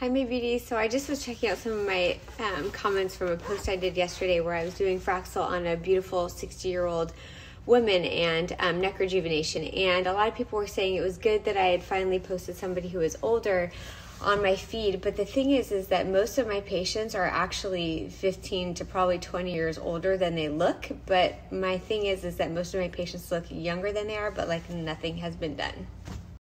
Hi, my beauty. So I just was checking out some of my um, comments from a post I did yesterday where I was doing Fraxel on a beautiful 60 year old woman and um, neck rejuvenation. And a lot of people were saying it was good that I had finally posted somebody who was older on my feed. But the thing is, is that most of my patients are actually 15 to probably 20 years older than they look. But my thing is, is that most of my patients look younger than they are, but like nothing has been done.